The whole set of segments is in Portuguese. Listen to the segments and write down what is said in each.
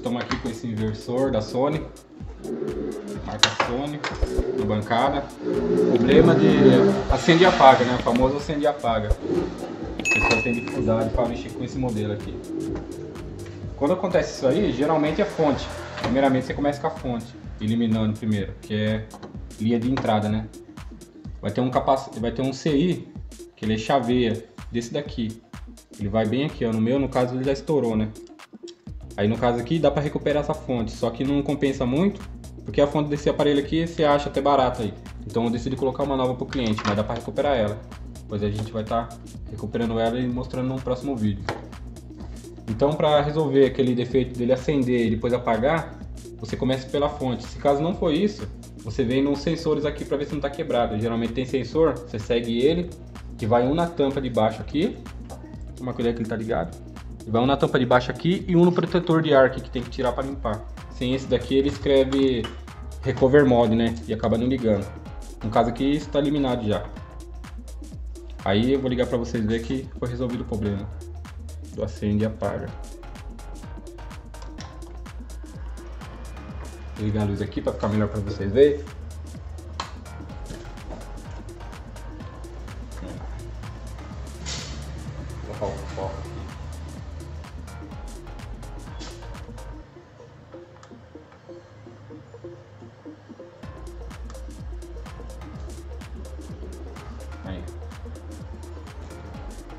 estamos aqui com esse inversor da Sony, marca Sony, na bancada. Problema de acende e apaga, né? O famoso acende e apaga. O pessoal tem dificuldade para mexer com esse modelo aqui. Quando acontece isso aí, geralmente é fonte. Primeiramente você começa com a fonte, eliminando primeiro, que é linha de entrada, né? Vai ter um capac... vai ter um CI, que ele é chaveia, desse daqui. Ele vai bem aqui, ó. No meu, no caso, ele já estourou, né? Aí no caso aqui dá para recuperar essa fonte, só que não compensa muito, porque a fonte desse aparelho aqui você acha até barata aí. Então eu decidi colocar uma nova para o cliente, mas dá para recuperar ela. Pois a gente vai estar tá recuperando ela e mostrando no próximo vídeo. Então para resolver aquele defeito dele acender e depois apagar, você começa pela fonte. Se caso não for isso, você vem nos sensores aqui para ver se não está quebrado. Geralmente tem sensor, você segue ele, que vai um na tampa de baixo aqui. Uma colher que ele está ligado Vai um na tampa de baixo aqui e um no protetor de ar que tem que tirar para limpar. Sem esse daqui ele escreve Recover Mode, né? E acaba não ligando. No caso aqui está eliminado já. Aí eu vou ligar para vocês ver que foi resolvido o problema. Do acende e apaga. Vou ligar a luz aqui para ficar melhor para vocês verem.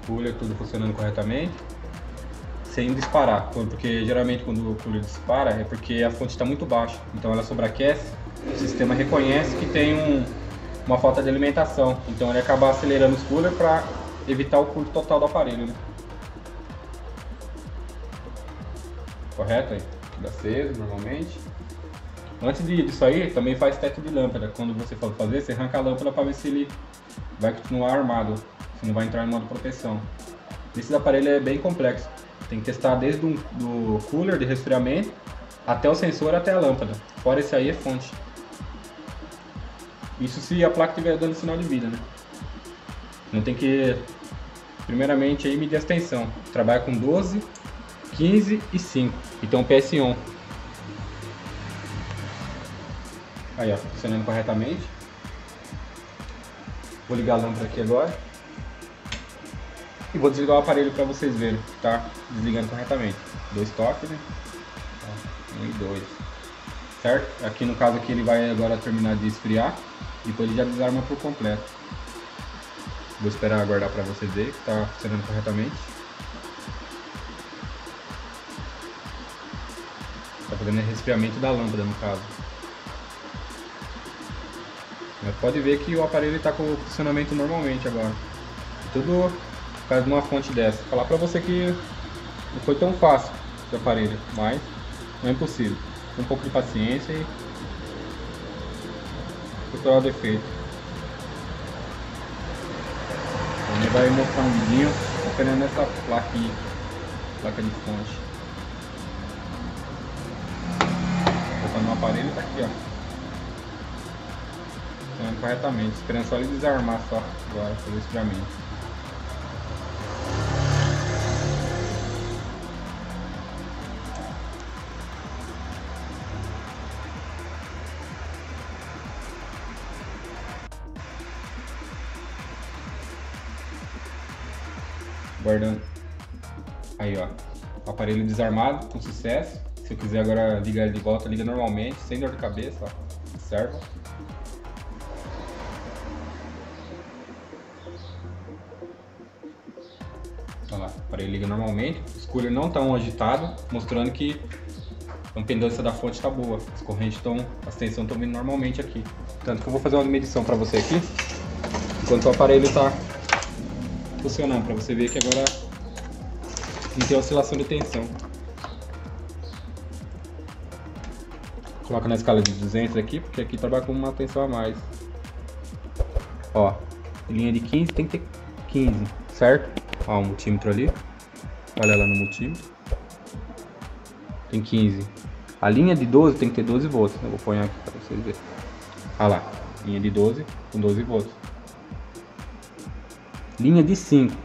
Cooler tudo funcionando corretamente. Sem disparar, porque geralmente quando o cooler dispara é porque a fonte está muito baixa, então ela sobreaquece, o sistema reconhece que tem um, uma falta de alimentação, então ele acaba acelerando os cooler para evitar o curto total do aparelho. Né? Correto aí? Tudo aceso normalmente. Antes disso aí, também faz teto de lâmpada. Quando você for fazer, você arranca a lâmpada para ver se ele vai continuar armado, não vai entrar em modo proteção. Esse aparelho é bem complexo. Tem que testar desde o do cooler de resfriamento até o sensor até a lâmpada. Fora esse aí é fonte. Isso se a placa estiver dando sinal de vida, né? Não tem que, primeiramente, aí medir a tensão. Trabalha com 12, 15 e 5. Então PS1. Aí ó, funcionando corretamente. Vou ligar a lâmpada aqui agora. E vou desligar o aparelho para vocês verem que tá desligando corretamente. Dois toques, né? Um e dois. Certo? Aqui no caso aqui ele vai agora terminar de esfriar. Depois ele já desarma por completo. Vou esperar aguardar para vocês verem que está funcionando corretamente. Está fazendo resfriamento da lâmpada no caso. Mas pode ver que o aparelho está com funcionamento normalmente agora. Tudo causa de uma fonte dessa. Falar para você que não foi tão fácil esse aparelho, mas não é impossível. Um pouco de paciência e procurar o defeito. Ele vai mostrar um vidinho operando nessa plaquinha, placa de fonte. Botando no aparelho tá aqui, ó corretamente, esperando só ele desarmar só agora, fazer esfriamento. Guardando. Aí ó, aparelho desarmado com sucesso. Se eu quiser agora ligar ele de volta, liga normalmente, sem dor de cabeça, ó. Observa. Olha lá, o aparelho liga normalmente, os coolers não estão agitados, mostrando que a impedância da fonte está boa. As correntes estão, as tensões estão vindo normalmente aqui. Tanto que eu vou fazer uma medição para você aqui, enquanto o aparelho está funcionando, para você ver que agora não tem oscilação de tensão. Coloca na escala de 200 aqui, porque aqui trabalha com uma tensão a mais. Ó, linha de 15 tem que ter 15, certo? Ó, o multímetro ali. Olha lá no multímetro. Tem 15. A linha de 12 tem que ter 12 volts. Eu vou pôr aqui para vocês verem. Olha lá. Linha de 12 com 12 volts. Linha de 5.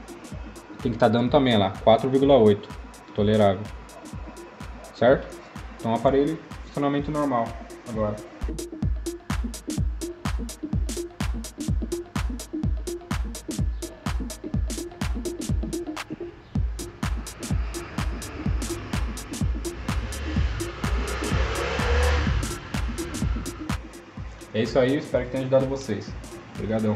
Tem que estar tá dando também lá. 4,8. Tolerável. certo? Então aparelho funcionamento normal agora. É isso aí, espero que tenha ajudado vocês. Obrigadão.